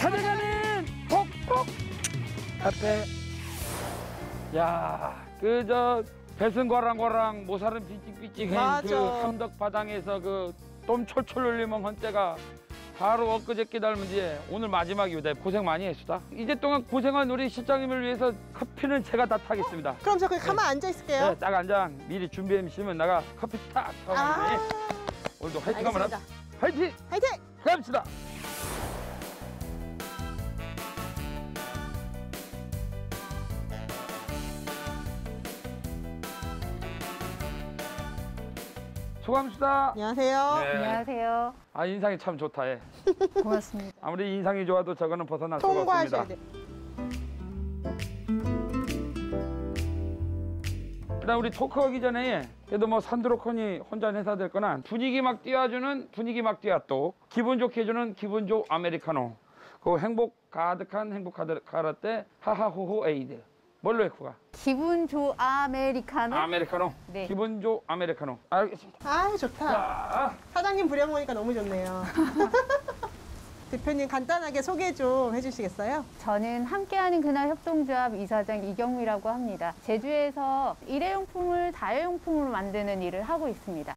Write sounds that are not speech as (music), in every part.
찾아가는 폭폭. 앞에. 야그저 배승과랑과랑 모사름 삐찍삐찍한. 그 함덕 바당에서 그똥 철철 흘리면 헌때가 바로 엊그저께 닮은지 오늘 마지막이다 고생 많이 했수다. 이제 동안 고생한 우리 실장님을 위해서 커피는 제가 다 타겠습니다. 그럼 저 거기 가만 앉아 있을게요. 네, 딱 앉아. 미리 준비해 주시면 나가 커피 탁. 아, 타고 오늘도 화이팅 한번 합시다. 화이팅! 화이팅! 갑시다 수고합시다 안녕하세요. 네. 안녕하세요. 아 인상이 참 좋다 예. 고맙습니다. (laughs) 아무리 인상이 좋아도 저거는 벗어날 수가 통과하셔야 없습니다 돼. 일단 우리 토크하기 전에 그래도 뭐 산드로콘이 혼자 회사 될 거나 분위기 막 띄워주는 분위기 막 띄워 또 기분 좋게 해주는 기분 좋 아메리카노 그 행복 가득한 행복 가득 가라떼 하하호호 에이드 뭘로 해 쿠가 기분 좋 아메리카노. 아메리카노 네. 기분 좋 아메리카노 알겠습니다 아 좋다. 자, 사장님 부려먹으니까 너무 좋네요. (laughs) 대표님 간단하게 소개 좀 해주시겠어요? 저는 함께하는 그날 협동조합 이사장 이경미라고 합니다. 제주에서 일회용품을 다회용품으로 만드는 일을 하고 있습니다.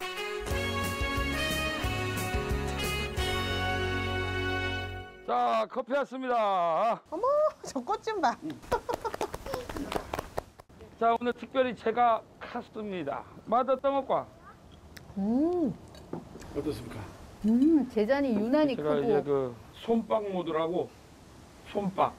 자 커피 왔습니다 어머 (laughs) 저 꽃 좀 봐. (laughs) 자 오늘 특별히 제가 카스트입니다 맛 떠먹과 음. 어떻습니까? 음, 제잔이 유난히 제가 이제 크고. 그 손박 모드라고 손박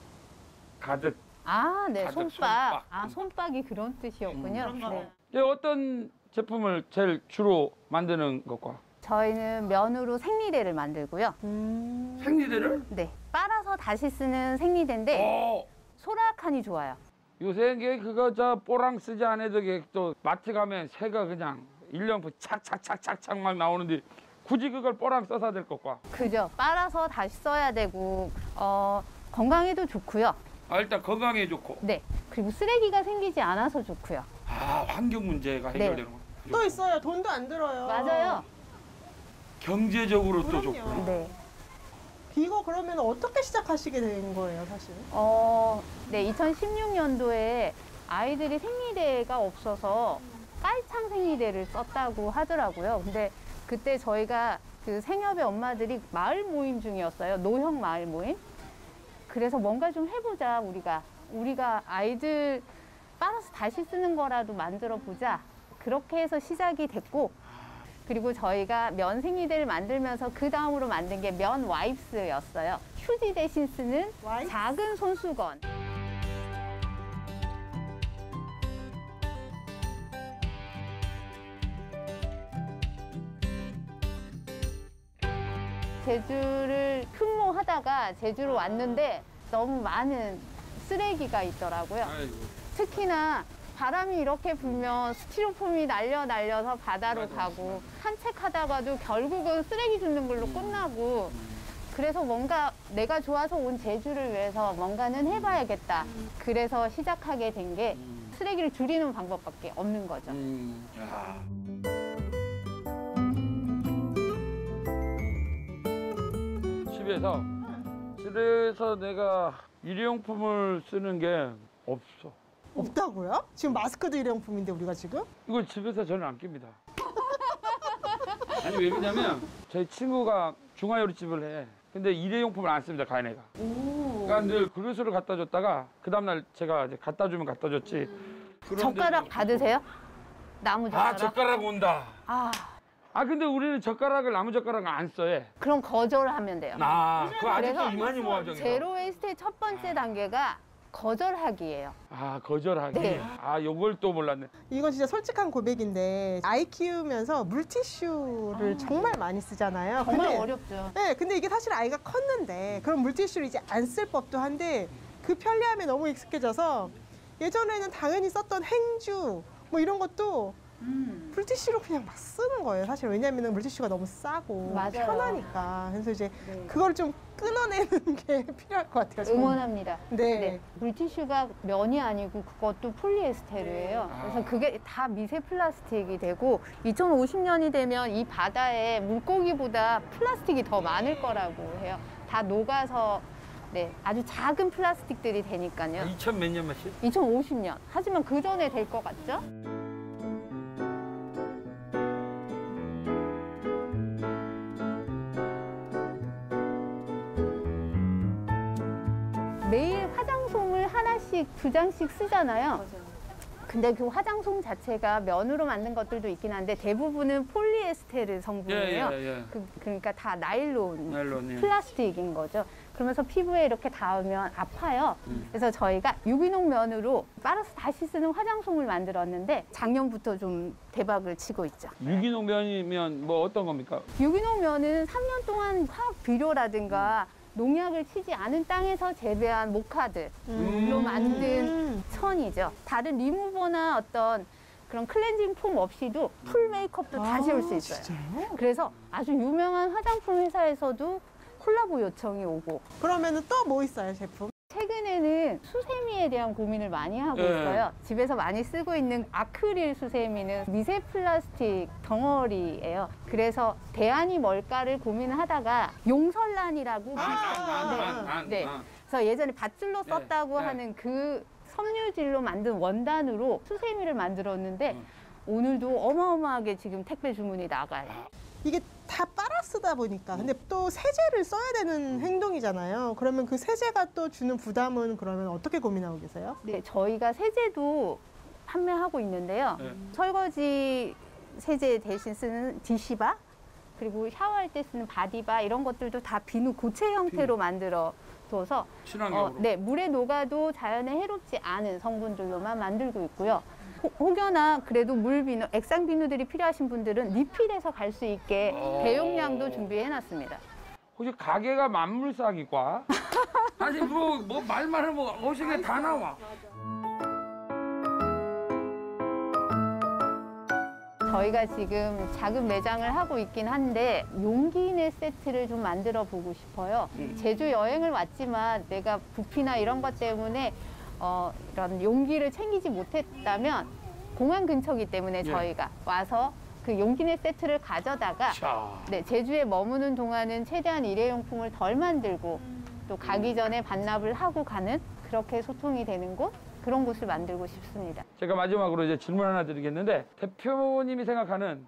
가득 아, 네, 손박. 손박. 아, 손박이 그런 뜻이었군요. 네. 이게 어떤 제품을 제일 주로 만드는 것과 저희는 면으로 생리대를 만들고요. 음. 생리대를? 네, 빨아서 다시 쓰는 생리대인데 어 소라칸이 좋아요. 요새 이게 그거 저 뽀랑 쓰지 않아도 또 마트 가면 새가 그냥 일년부 착착착착착 막 나오는데 굳이 그걸 뽀랑 써서 될 것과 그죠. 빨아서 다시 써야 되고 어, 건강에도 좋고요. 아 일단 건강에 좋고 네. 그리고 쓰레기가 생기지 않아서 좋고요. 아 환경 문제가 네. 해결되는 거또 있어요. 돈도 안 들어요. 맞아요. 경제적으로 또 그럼요. 좋고 네. 이거 그러면 어떻게 시작하시게 된 거예요, 사실? 어, 네. 2016년도에 아이들이 생리대가 없어서 깔창 생리대를 썼다고 하더라고요. 근데 그때 저희가 그 생협의 엄마들이 마을 모임 중이었어요. 노형 마을 모임. 그래서 뭔가 좀 해보자, 우리가. 우리가 아이들 빨아서 다시 쓰는 거라도 만들어 보자. 그렇게 해서 시작이 됐고, 그리고 저희가 면 생리대를 만들면서 그 다음으로 만든 게 면 와이프스였어요. 휴지 대신 쓰는 와이프스? 작은 손수건. 제주를 흠모하다가 제주로 왔는데 너무 많은 쓰레기가 있더라고요. 아이고 특히나 바람이 이렇게 불면 스티로폼이 날려 날려서 바다로 맞아, 가고 산책하다가도 결국은 쓰레기 줍는 걸로 끝나고 그래서 뭔가 내가 좋아서 온 제주를 위해서 뭔가는 해봐야겠다. 그래서 시작하게 된 게 쓰레기를 줄이는 방법밖에 없는 거죠. 음, 야. 집에서 집에서 내가 일회용품을 쓰는 게 없어. 없다고요? 지금 마스크도 일회용품인데 우리가 지금? 이걸 집에서 저는 안 낍니다. (laughs) 아니 왜 그러냐면 저희 친구가 중화요리집을 해. 근데 일회용품을 안 씁니다 가인애가. 그러니까 늘 그릇으로 갖다 줬다가 그 다음날 제가 이제 갖다 주면 갖다 줬지. 젓가락 받으세요? 나무 젓가락? 아 젓가락 온다. 아, 아 근데 우리는 젓가락을 나무 젓가락을 안 써. 예. 그럼 거절하면 돼요. 나 그거 아직도 그래서 이만희 모아정이. zero waste의 첫 번째 단계가 거절하기예요. 아 거절하기. 네. 아 요걸 또 몰랐네. 이건 진짜 솔직한 고백인데 아이 키우면서 물티슈를 정말 많이 쓰잖아요. 정말 근데- 어렵죠. 네, 근데 이게 사실 아이가 컸는데 그럼 물티슈를 이제 안 쓸 법도 한데 그 편리함에 너무 익숙해져서 예전에는 당연히 썼던 행주 뭐 이런 것도 음. 물티슈로 그냥 막 쓰는 거예요. 사실 왜냐하면 물티슈가 너무 싸고 맞아요. 편하니까. 그래서 이제 네. 그걸 좀 끊어내는 (laughs) 게 필요할 것 같아요. 저는. 응원합니다. 네. 네. 물티슈가 면이 아니고 그것도 폴리에스테르예요. 네. 그래서 아. 그게 다 미세 플라스틱이 되고 2050년이 되면 이 바다에 물고기보다 플라스틱이 더 많을 거라고 해요. 다 녹아서 네, 아주 작은 플라스틱들이 되니까요. 2000 몇년 마시? 2050년. 하지만 그 전에 될 것 같죠? 하나씩 두 장씩 쓰잖아요. 근데 그 화장솜 자체가 면으로 만든 것들도 있긴 한데 대부분은 폴리에스테르 성분이에요. 예, 예, 예. 그, 러니까 다 나일론 나일론이요. 플라스틱인 거죠. 그러면서 피부에 이렇게 닿으면 아파요. 음. 그래서 저희가 유기농 면으로 빨아서 다시 쓰는 화장솜을 만들었는데 작년부터 좀 대박을 치고 있죠. 유기농 면이면 뭐 어떤 겁니까? 유기농 면은 3년 동안 화학 비료라든가 농약을 치지 않은 땅에서 재배한 모카들로 음. 만든 천이죠. 다른 리무버나 어떤 그런 클렌징 폼 없이도 풀 메이크업도 다 지울 수 있어요. 진짜요? 그래서 아주 유명한 화장품 회사에서도 콜라보 요청이 오고 그러면 은 또 뭐 있어요, 제품? 최근에는 수세미에 대한 고민을 많이 하고 예. 있어요. 집에서 많이 쓰고 있는 아크릴 수세미는 미세 플라스틱 덩어리예요. 그래서 대안이 뭘까를 고민하다가 용설란이라고 아, 네. 네. 그래서 예전에 밧줄로 네, 썼다고 네. 하는 그 섬유질로 만든 원단으로 수세미를 만들었는데 음. 오늘도 어마어마하게 지금 택배 주문이 나가요. 이게 다 빨아 쓰다 보니까 근데 또 세제를 써야 되는 행동이잖아요. 그러면 그 세제가 또 주는 부담은 그러면 어떻게 고민하고 계세요? 네, 저희가 세제도 판매하고 있는데요. 네. 설거지 세제 대신 쓰는 dish bar 그리고 샤워할 때 쓰는 body bar 이런 것들도 다 비누 고체 형태로 만들어 둬서. 어, 네, 물에 녹아도 자연에 해롭지 않은 성분들로만 만들고 있고요. 혹- 혹여나 그래도 물 비누, 액상 비누들이 필요하신 분들은 리필해서 갈 수 있게 어. 대용량도 준비해 놨습니다. 혹시 가게가 만물싸기과? (laughs) 아니 뭐, 뭐 말만 하면 어시게 다 나와. 저희가 지금 작은 매장을 하고 있긴 한데 용기내 세트를 좀 만들어 보고 싶어요. 음. 제주 여행을 왔지만 내가 부피나 이런 것 때문에 어, 이런 용기를 챙기지 못했다면 공항 근처기 때문에 예. 저희가 와서 그 용기내 세트를 가져다가 자. 네, 제주에 머무는 동안은 최대한 일회용품을 덜 만들고 또 가기 전에 반납을 하고 가는 그렇게 소통이 되는 곳 그런 곳을 만들고 싶습니다. 제가 마지막으로 이제 질문 하나 드리겠는데 대표님이 생각하는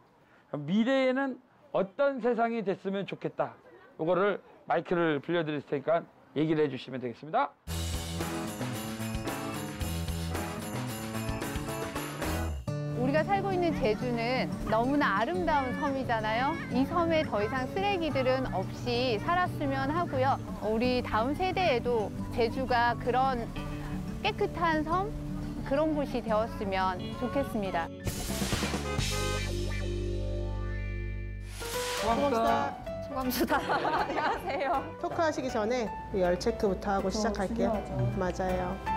미래에는 어떤 세상이 됐으면 좋겠다. 이거를 마이크를 빌려드릴 테니까 얘기를 해주시면 되겠습니다. 우리가 살고 있는 제주는 너무나 아름다운 섬이잖아요. 이 섬에 더 이상 쓰레기들은 없이 살았으면 하고요. 우리 다음 세대에도 제주가 그런 깨끗한 섬 그런 곳이 되었으면 좋겠습니다. 고맙다. 소감수다. (laughs) 안녕하세요. 토크하시기 전에 열 체크부터 하고 시작할게요. 중요하죠. 맞아요.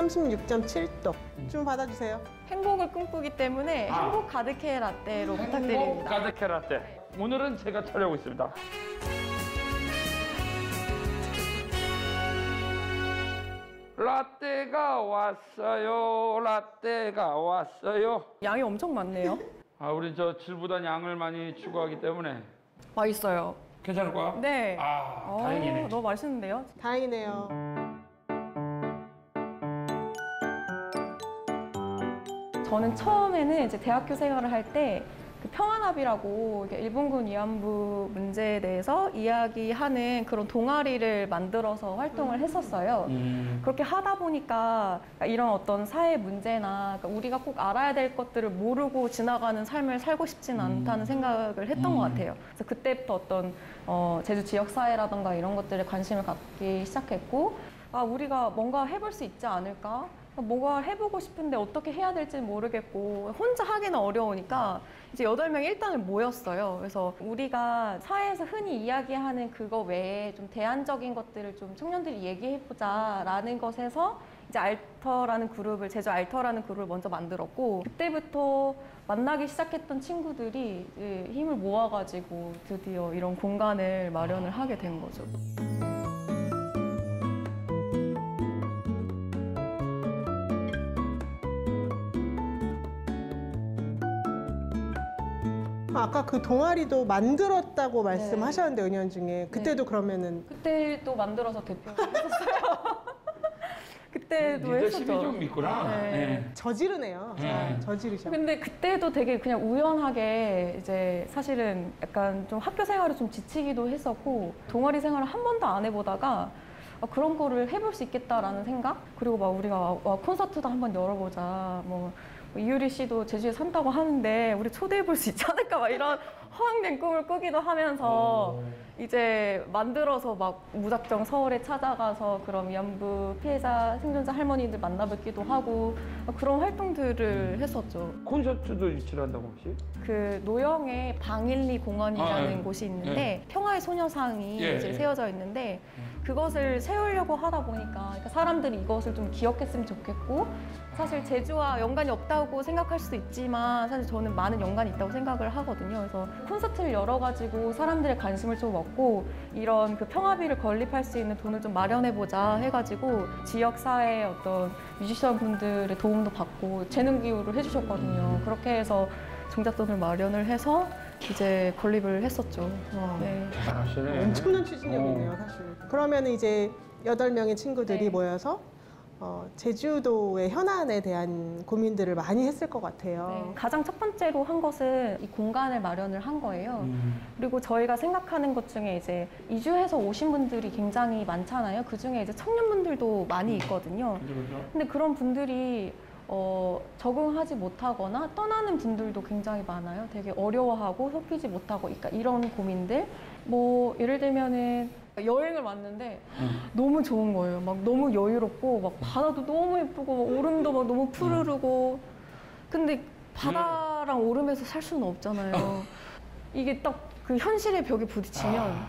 음, 36.7도. 좀 받아주세요. 행복을 꿈꾸기 때문에 아. 행복 가득해 라떼로 부탁드립니다. 가득해 라떼. 오늘은 제가 차려고 있습니다. 라떼가 왔어요. 라떼가 왔어요. 양이 엄청 많네요. 아, 우리 저 질보다 양을 많이 추구하기 때문에 맛있어요. 괜찮을 거야? 네. 아, 어, 다행이네. 너무 맛있는데요? 다행이네요. 저는 처음에는 이제 대학교 생활을 할때 그 평안합이라고 일본군 위안부 문제에 대해서 이야기하는 그런 동아리를 만들어서 활동을 했었어요. 음. 그렇게 하다 보니까 이런 어떤 사회 문제나 그러니까 우리가 꼭 알아야 될 것들을 모르고 지나가는 삶을 살고 싶지는 않다는 생각을 했던 음. 것 같아요. 그래서 그때부터 어떤 어, 제주 지역 사회라던가 이런 것들에 관심을 갖기 시작했고 아 우리가 뭔가 해볼 수 있지 않을까? 뭐가 해보고 싶은데 어떻게 해야 될지 모르겠고 혼자 하기는 어려우니까 이제 여덟 명이 일단은 모였어요. 그래서 우리가 사회에서 흔히 이야기하는 그거 외에 좀 대안적인 것들을 좀 청년들이 얘기해보자라는 것에서 이제 알터라는 그룹을 제주 알터라는 그룹을 먼저 만들었고 그때부터 만나기 시작했던 친구들이 힘을 모아가지고 드디어 이런 공간을 마련을 하게 된 거죠. 아까 그 동아리도 만들었다고 말씀하셨는데 은연 중에 그때도 그러면은 그때 또 만들어서 대표를 (laughs) 했었어요. (laughs) 그때도 리더십이 했었죠. 좀 있구나. 네. 네. 저지르네요. 네. 저지르셔. 근데 그때도 되게 그냥 우연하게 이제 사실은 약간 좀 학교 생활을 좀 지치기도 했었고 동아리 생활을 한 번도 안 해보다가 아, 그런 거를 해볼 수 있겠다라는 생각 그리고 막 우리가 와, 와, 콘서트도 한번 열어보자 뭐, 뭐 이유리 씨도 제주에 산다고 하는데 우리 초대해 볼 수 있지 않을까 막 이런 (laughs) 허황된 꿈을 꾸기도 하면서 이제 만들어서 막 무작정 서울에 찾아가서 그런 위안부 피해자 생존자 할머니들 만나뵙기도 하고 막 그런 활동들을 했었죠. 콘서트도 유치를 한다고 혹시? 그 노영의 방일리 공원이라는 아, 예. 곳이 있는데 평화의 소녀상이 예, 이제 예. 세워져 있는데 그것을 세우려고 하다 보니까 그러니까 사람들이 이것을 좀 기억했으면 좋겠고 사실 제주와 연관이 없다고 생각할 수도 있지만 사실 저는 많은 연관이 있다고 생각을 하거든요. 그래서 콘서트를 열어가지고 사람들의 관심을 좀 얻고 이런 그 평화비를 건립할 수 있는 돈을 좀 마련해 보자 해가지고 지역 사회 어떤 뮤지션 분들의 도움도 받고 재능 기부를 해주셨거든요. 그렇게 해서 종잣돈을 마련을 해서 이제 건립을 했었죠. 와, 네. 잘하시네. 엄청난 추진력이네요, 사실. 그러면 이제 여덟 명의 친구들이 네. 모여서 어, 제주도의 현안에 대한 고민들을 많이 했을 것 네. 같아요. 가장 첫 번째로 한 것은 이 공간을 마련을 한 거예요. 음. 그리고 저희가 생각하는 것 중에 이제 이주해서 오신 분들이 굉장히 많잖아요. 그 중에 이제 청년분들도 많이 있거든요. 그죠? 근데 그런 분들이 어, 적응하지 못하거나 떠나는 분들도 굉장히 많아요. 되게 어려워하고 섞이지 못하고, 그러니까 이런 고민들. 뭐 예를 들면은 여행을 왔는데 음. 너무 좋은 거예요. 막 너무 여유롭고 막 바다도 너무 예쁘고 막 오름도 막 너무 푸르르고. 근데 바다랑 오름에서 살 수는 없잖아요. 이게 딱 그 현실의 벽에 부딪히면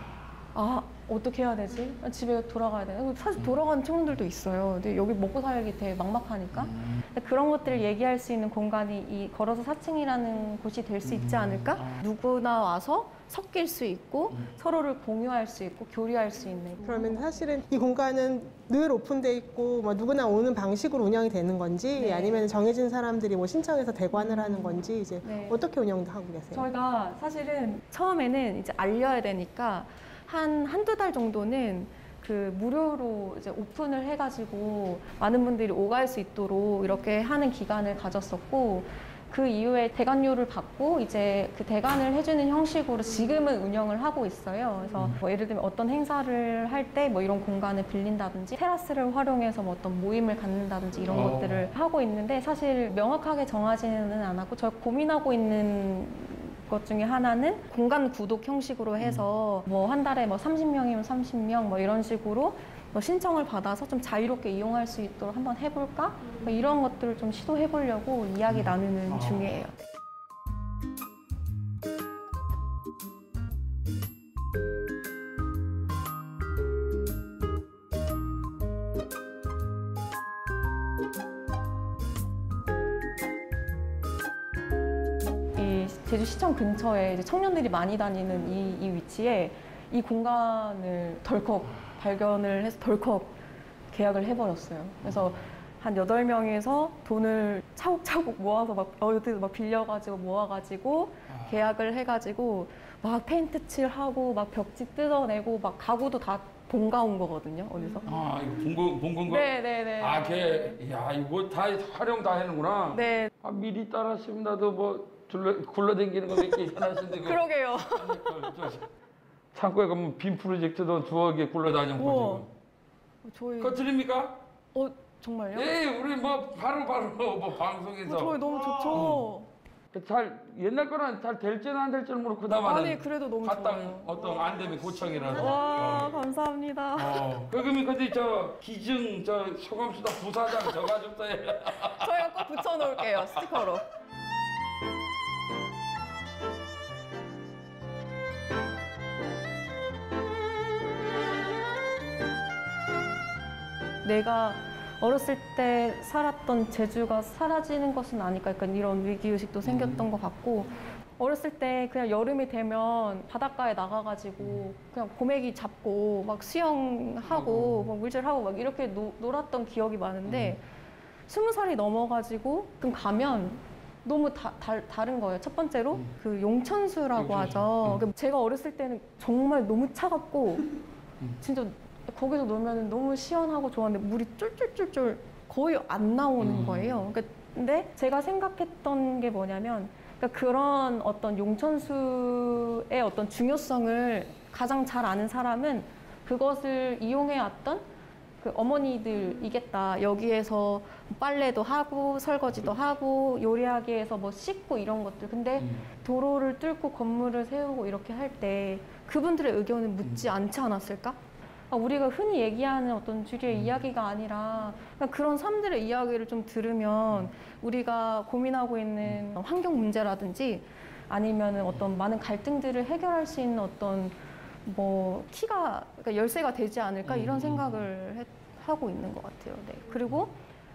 아 어떻게 해야 되지? 아, 집에 돌아가야 되나? 사실 돌아가는 청년들도 있어요. 근데 여기 먹고 살기 되게 막막하니까 근데 그런 것들을 얘기할 수 있는 공간이 이 걸어서 4층이라는 곳이 될 수 있지 않을까? 누구나 와서 섞일 수 있고 서로를 공유할 수 있고 교류할 수 있는 그러면 사실은 이 공간은 늘 오픈돼 있고 뭐 누구나 오는 방식으로 운영이 되는 건지 네. 아니면 정해진 사람들이 뭐 신청해서 대관을 하는 건지 이제 네. 어떻게 운영하고 계세요? 저희가 사실은 처음에는 이제 알려야 되니까 한 한두 달 정도는 그 무료로 이제 오픈을 해가지고 많은 분들이 오갈 수 있도록 이렇게 하는 기간을 가졌었고 그 이후에 대관료를 받고 이제 그 대관을 해주는 형식으로 지금은 운영을 하고 있어요. 그래서 뭐 예를 들면 어떤 행사를 할 때 뭐 이런 공간을 빌린다든지 테라스를 활용해서 뭐 어떤 모임을 갖는다든지 이런 어. 것들을 하고 있는데 사실 명확하게 정하지는 않았고 저희 고민하고 있는 것 중에 하나는 공간 구독 형식으로 해서 뭐 한 달에 뭐 30명이면 30명 뭐 이런 식으로 뭐 신청을 받아서 좀 자유롭게 이용할 수 있도록 한번 해볼까? 뭐 이런 것들을 좀 시도해 보려고 이야기 나누는 아. 중이에요. 근처에 이제 청년들이 많이 다니는 이, 이 위치에 이 공간을 덜컥 발견을 해서 덜컥 계약을 해버렸어요. 그래서 한 여덟 명에서 돈을 차곡차곡 모아서 막 어디서 막 빌려가지고 모아가지고 계약을 해가지고 막 페인트 칠하고 막 벽지 뜯어내고 막 가구도 다 본가온 거거든요. 어디서? 아, 이거 본거 본 건가? 네네네. 아, 걔, 야, 이거 다 활용 다 하는구나. 네, 아, 미리 따라하시면 나도 뭐 둘러, 굴러다니는 거 몇개. 그 그러게요. 저, 저, 창고에 가면 빔 프로젝트도 두어 개 굴러다니고 우와. 지금. 저희 그거 드립니까? 어 정말요? 예, 우리 뭐 바로 바로 뭐 어, 방송에서 저희 너무 좋죠. 잘 옛날 거는 잘 될지는 안 될지는 모르고 그다음에 아니 그래도 너무 좋아요. 어떤 안 되면 고청이라서. 와 감사합니다. 어. 그러면 근데 저 기증 저 소감수다 부사장 저 가지고 해. (laughs) 저희가 꼭 붙여놓을게요 스티커로. 내가 어렸을 때 살았던 제주가 사라지는 것은 아닐까 약간 이런 위기의식도 생겼던 것 같고 어렸을 때 그냥 여름이 되면 바닷가에 나가가지고 그냥 고메기 잡고 막 수영하고 막 물질하고 막 이렇게 노, 놀았던 기억이 많은데 스무 살이 넘어가지고 그럼 가면 너무 다, 다, 다른 거예요. 첫 번째로 음. 그 용천수라고 용천수. 하죠. 음. 그 제가 어렸을 때는 정말 너무 차갑고 음. 진짜 거기서 놀면 너무 시원하고 좋았는데 물이 쫄쫄쫄쫄 거의 안 나오는 음. 거예요. 그러니까 근데 제가 생각했던 게 뭐냐면 그러니까 그런 어떤 용천수의 어떤 중요성을 가장 잘 아는 사람은 그것을 이용해 왔던 그 어머니들이겠다. 여기에서 빨래도 하고 설거지도 하고 요리하기 위해서 뭐 씻고 이런 것들. 근데 음. 도로를 뚫고 건물을 세우고 이렇게 할 때 그분들의 의견을 묻지 않지 않았을까? 아, 우리가 흔히 얘기하는 어떤 주류의 음. 이야기가 아니라 그냥 그런 사람들의 이야기를 좀 들으면 우리가 고민하고 있는 환경 문제라든지 아니면 어떤 많은 갈등들을 해결할 수 있는 어떤 뭐 키가 그러니까 열쇠가 되지 않을까 이런 음. 생각을 해- 하고 있는 것 같아요. 네. 그리고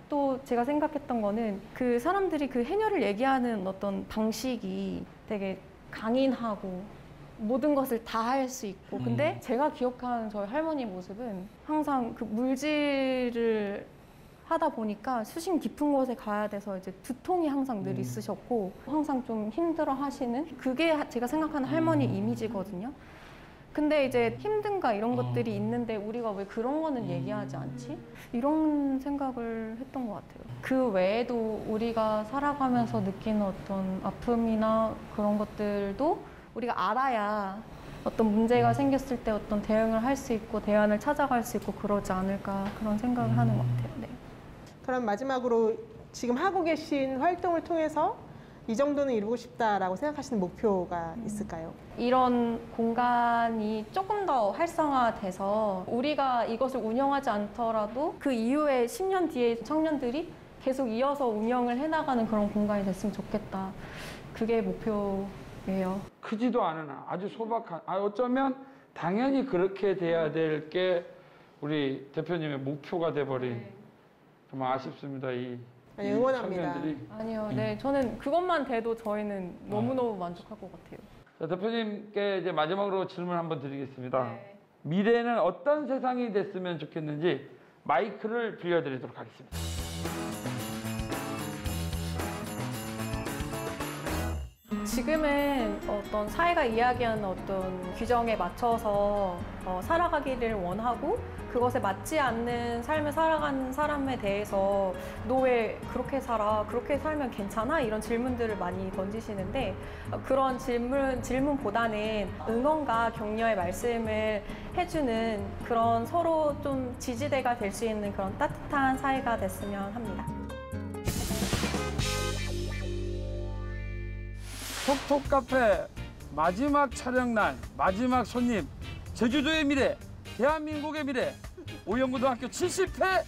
또 제가 생각했던 거는 그 사람들이 그 해녀를 얘기하는 어떤 방식이 되게 강인하고 모든 것을 다 할 수 있고 근데 음. 제가 기억하는 저희 할머니 모습은 항상 그 물질을 하다 보니까 수심 깊은 곳에 가야 돼서 이제 두통이 항상 늘 음. 있으셨고 항상 좀 힘들어 하시는 그게 하- 제가 생각하는 할머니 음. 이미지거든요. 근데 이제 힘든가 이런 어. 것들이 있는데 우리가 왜 그런 거는 음. 얘기하지 않지? 이런 생각을 했던 것 같아요. 그 외에도 우리가 살아가면서 느끼는 어떤 아픔이나 그런 것들도 우리가 알아야 어떤 문제가 생겼을 때 어떤 대응을 할 수 있고 대안을 찾아갈 수 있고 그러지 않을까 그런 생각을 하는 것 같아요. 네. 그럼 마지막으로 지금 하고 계신 활동을 통해서 이 정도는 이루고 싶다라고 생각하시는 목표가 있을까요? 이런 공간이 조금 더 활성화돼서 우리가 이것을 운영하지 않더라도 그 이후에 10년 뒤에 청년들이 계속 이어서 운영을 해나가는 그런 공간이 됐으면 좋겠다. 그게 목표 예요. 크지도 않은 아주 소박한 아 어쩌면 당연히 그렇게 돼야 될 게 우리 대표님의 목표가 돼버린 정말 아쉽습니다 이, 아니, 이 응원합니다. 청년들이 아니요, 네, 저는 그것만 돼도 저희는 너무너무 만족할 것 같아요. 자, 대표님께 이제 마지막으로 질문 한번 드리겠습니다 네. 미래는 어떤 세상이 됐으면 좋겠는지 마이크를 빌려드리도록 하겠습니다 지금은 어떤 사회가 이야기하는 어떤 규정에 맞춰서 어, 살아가기를 원하고 그것에 맞지 않는 삶을 살아가는 사람에 대해서 너 왜 그렇게 살아? 그렇게 살면 괜찮아? 이런 질문들을 많이 던지시는데 어, 그런 질문, 질문보다는 응원과 격려의 말씀을 해주는 그런 서로 좀 지지대가 될 수 있는 그런 따뜻한 사회가 됐으면 합니다. 톡톡 카페 마지막 촬영 날 마지막 손님 제주도의 미래 대한민국의 미래. 오영고등학교 70회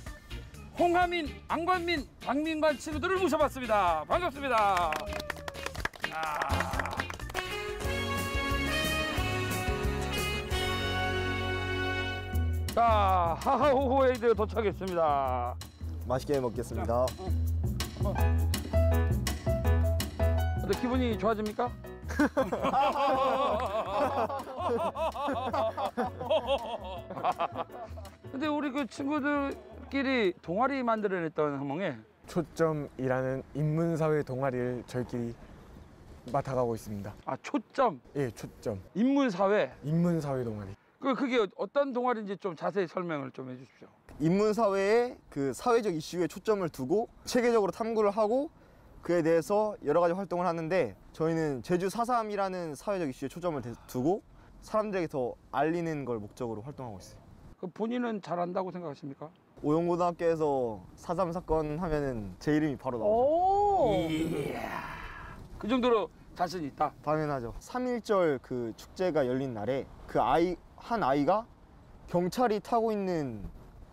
홍하민 안관민 박민관 친구들을 모셔봤습니다. 반갑습니다. 아. 자 하하호호에이드 도착했습니다. 맛있게 먹겠습니다. 근데 기분이 좋아집니까? (laughs) 근데 우리 그 친구들끼리 동아리 만들어냈던 항목에 초점이라는 인문사회 동아리를 저희끼리 맡아가고 있습니다. 아 초점 예, 초점. 인문사회 인문사회 동아리. 그 그게 어떤 동아리인지 좀 자세히 설명을 좀 해주십시오. 인문 사회의 그 사회적 이슈에 초점을 두고 체계적으로 탐구를 하고 그에 대해서 여러 가지 활동을 하는데 저희는 제주 4.3이라는 사회적 이슈에 초점을 대- 두고 사람들에게 더 알리는 걸 목적으로 활동하고 있어요. 그 본인은 잘한다고 생각하십니까? 오영고등학교에서 4.3 사건 하면은 제 이름이 바로 나오죠. 오. 그 정도로 자신 있다. 당연하죠. 3.1절 그 축제가 열린 날에 그 아이 한 아이가 경찰이 타고 있는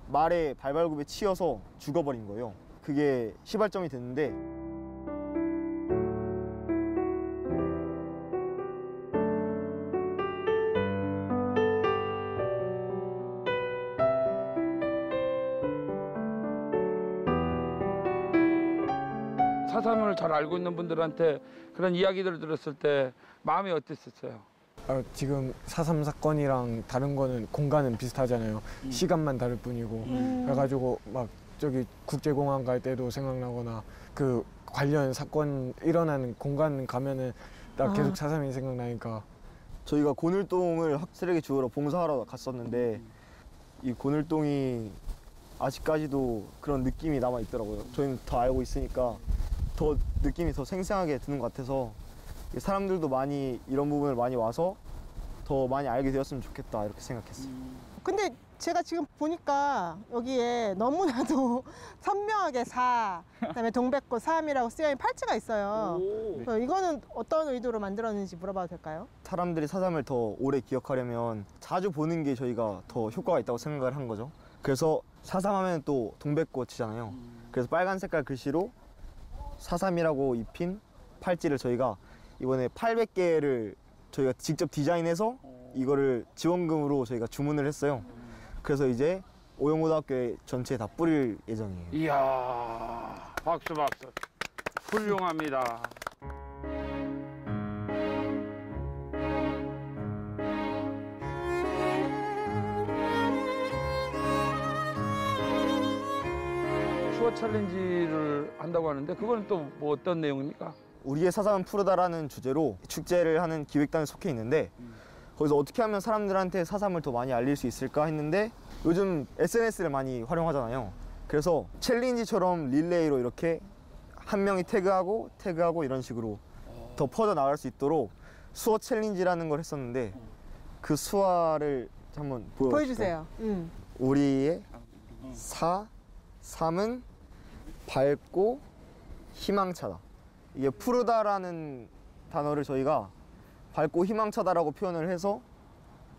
말에 발발굽에 치여서 죽어버린 거예요. 그게 시발점이 됐는데 사삼을 잘 알고 있는 분들한테 그런 이야기들을 들었을 때 마음이 어땠었어요? 아, 지금 4.3 사건이랑 다른 거는 공간은 비슷하잖아요. 음. 시간만 다를 뿐이고. 음. 그래가지고 막 저기 국제공항 갈 때도 생각나거나 그 관련 사건 일어나는 공간 가면은 딱 아. 계속 사삼이 생각나니까 저희가 곤을동을 학- 쓰레기 주우러 봉사하러 갔었는데 이 곤을동이 아직까지도 그런 느낌이 남아 있더라고요. 저희는 더 알고 있으니까 더 느낌이 더 생생하게 드는 것 같아서 사람들도 많이 이런 부분을 많이 와서 더 많이 알게 되었으면 좋겠다 이렇게 생각했어요. 근데 제가 지금 보니까 여기에 너무나도 (laughs) 선명하게 4, 그다음에 동백꽃 3이라고 쓰여있는 팔찌가 있어요. 어, 이거는 어떤 의도로 만들었는지 물어봐도 될까요? 사람들이 사삼을 더 오래 기억하려면 자주 보는 게 저희가 더 효과가 있다고 생각을 한 거죠. 그래서 사삼하면 또 동백꽃이잖아요. 그래서 빨간 색깔 글씨로 사삼이라고 입힌 팔찌를 저희가 이번에 800개를 저희가 직접 디자인해서 이거를 지원금으로 저희가 주문을 했어요. 그래서 이제 오영고등학교에 전체에 다 뿌릴 예정이에요. 이야 박수 박수 훌륭합니다. 추어 챌린지를 한다고 하는데 그거는 또뭐 어떤 내용입니까? 우리의 사삼은 푸르다라는 주제로 축제를 하는 기획단에 속해 있는데 거기서 어떻게 하면 사람들한테 사삼을 더 많이 알릴 수 있을까 했는데 요즘 SNS를 많이 활용하잖아요. 그래서 challenge처럼 릴레이로 이렇게 한 명이 태그하고 태그하고 이런 식으로 더 퍼져 나갈 수 있도록 수어 challenge라는 걸 했었는데 그 수화를 한번 보여주세요. 보여주세요. 음. 우리의 사, 삼은 밝고 희망차다. 이게 푸르다라는 단어를 저희가 밝고 희망차다라고 표현을 해서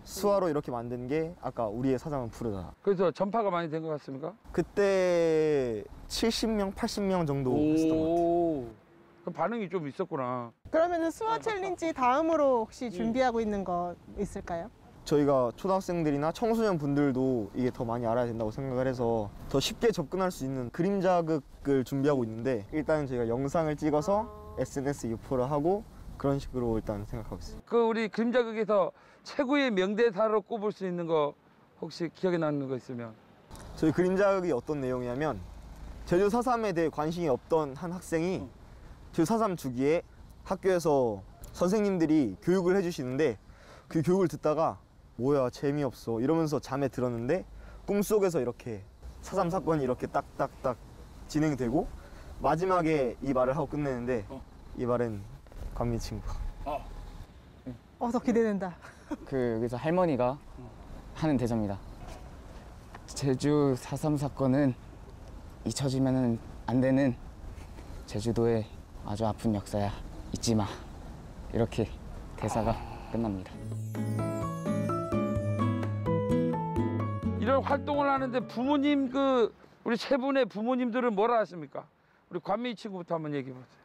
수화로 이렇게 만든 게 아까 우리의 사삼은 푸르다. 그래서 전파가 많이 된 것 같습니까? 그때 70명, 80명 정도 했었던 것 같아요. 오, 그 반응이 좀 있었구나. 그러면은 수어 challenge 다음으로 혹시 준비하고 있는 거 있을까요? 저희가 초등학생들이나 청소년 분들도 이게 더 많이 알아야 된다고 생각을 해서 더 쉽게 접근할 수 있는 그림자극을 준비하고 있는데 일단은 저희가 영상을 찍어서 SNS 유포를 하고 그런 식으로 일단 생각하고 있습니다. 그 우리 그림 자극에서 최고의 명대사로 꼽을 수 있는 거 혹시 기억에 남는 거 있으면 저희 그림 자극이 어떤 내용이냐면 제주 사삼에 대해 관심이 없던 한 학생이 제주 사삼 주기에 학교에서 선생님들이 교육을 해주시는데 그 교육을 듣다가 뭐야 재미없어 이러면서 잠에 들었는데 꿈속에서 이렇게 사삼 사건이 이렇게 딱딱딱 진행되고 마지막에 이 말을 하고 끝내는데 이 말은 관민 친구가 어, 더 기대된다. 그 여기서 할머니가 하는 대사입니다. 제주 4.3 사건은 잊혀지면 안 되는 제주도의 아주 아픈 역사야. 잊지 마. 이렇게 대사가 끝납니다. 활동을 하는데 부모님 그 우리 세 분의 부모님들은 뭐라 하십니까? 우리 관미 친구부터 한번 얘기해 보세요.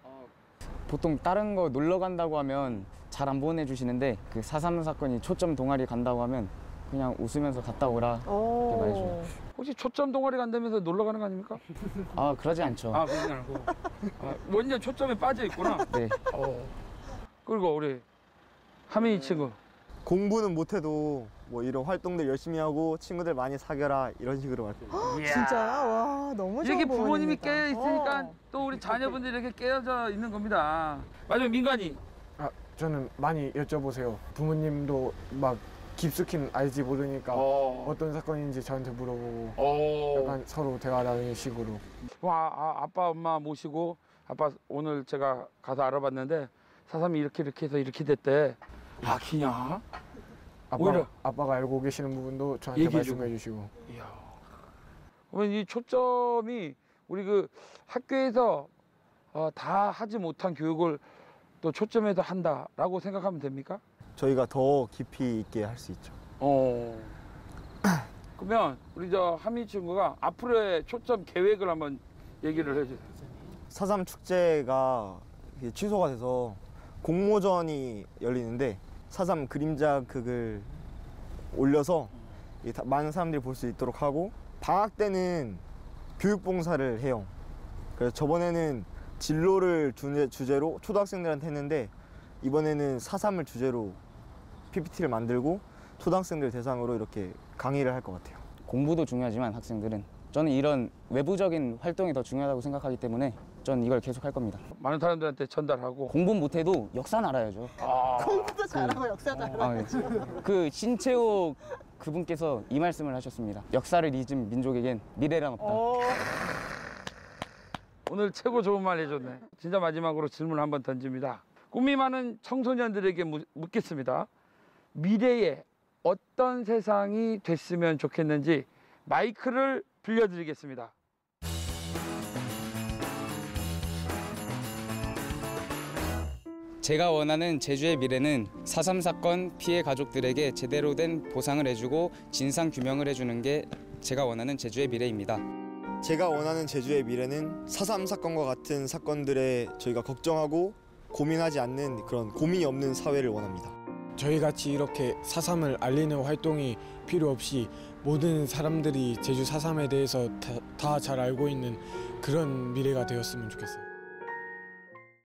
보통 다른 거 놀러 간다고 하면 잘 안 보내주시는데 그4.3 사건이 초점 동아리 간다고 하면 그냥 웃으면서 갔다 오라. 오. 말해줘요. 혹시 초점 동아리 간다면서 놀러 가는 거 아닙니까? (laughs) 아 그러지 않죠. 아 그러지 않고 아, 완전 초점에 빠져 있구나. 네. 어. 그리고 우리 하민이 친구 공부는 못해도 뭐 이런 활동들 열심히 하고 친구들 많이 사귀어라 이런 식으로 말 진짜요? 와, 너무 좋은 이렇게 부모님이. 깨어 있으니까 어. 또 우리 자녀분들이 이렇게 깨어져 있는 겁니다. 마지막 민간이 아 저는 많이 여쭤보세요. 부모님도 막 깊숙이는 알지 모르니까 어. 어 떤 사건인지 저한테 물어보고 어. 약간 서로 대화 나누는 식으로 와 아, 아빠 엄마 모시고 아빠 오늘 제가 가서 알아봤는데 사삼이 이렇게 이렇게 해서 이렇게 됐대. 아 기냐? 아빠 오히려- 아빠가 알고 계시는 부분도 저한테 얘기해주고. 말씀해 주시고 이야. 그러면 이 초점이 우리 그 학교에서 어, 다 하지 못한 교육을 또 초점에서 한다라고 생각하면 됩니까? 저희가 더 깊이 있게 할 수 있죠. 어. (clears throat) 그러면 우리 저 하미 친구가 앞으로의 초점 계획을 한번 얘기를 해주세요. 사삼 축제가 취소가 돼서 공모전이 열리는데 사삼 그림자 극을 올려서 많은 사람들이 볼 수 있도록 하고 방학 때는 교육봉사를 해요. 그래서 저번에는 진로를 주제, 주제 로 초등학생들한테 했는데 이번에는 사삼을 주제로 PPT를 만들고 초등학생들 대상으로 이렇게 강의를 할 것 같아요. 공부도 중요하지만 학생들은 저는 이런 외부적인 활동이 더 중요하다고 생각하기 때문에 전 이걸 계속 할 겁니다. 많은 사람들한테 전달하고 공부 못해도 역사는 알아야죠. 공부도 잘하고 역사도. 아, 네. 그 신채호 그분께서 이 말씀을 하셨습니다. 역사를 잊은 민족에겐 미래란 없다. 오늘 최고 좋은 말 해줬네. 진짜 마지막으로 질문 한번 던집니다. 꿈이 많은 청소년들에게 무- 묻겠습니다. 미래에 어떤 세상이 됐으면 좋겠는지 마이크를 빌려드리겠습니다. 제가 원하는 제주의 미래는 4.3 사건 피해 가족들에게 제대로 된 보상을 해주고 진상 규명을 해주는 게 제가 원하는 제주의 미래입니다. 제가 원하는 제주의 미래는 4.3 사건과 같은 사건들에 저희가 걱정하고 고민하지 않는 그런 고민이 없는 사회를 원합니다. 저희 같이 이렇게 사삼을 알리는 활동이 필요 없이 모든 사람들이 제주 사삼에 대해서 다 잘 알고 있는 그런 미래가 되었으면 좋겠어요.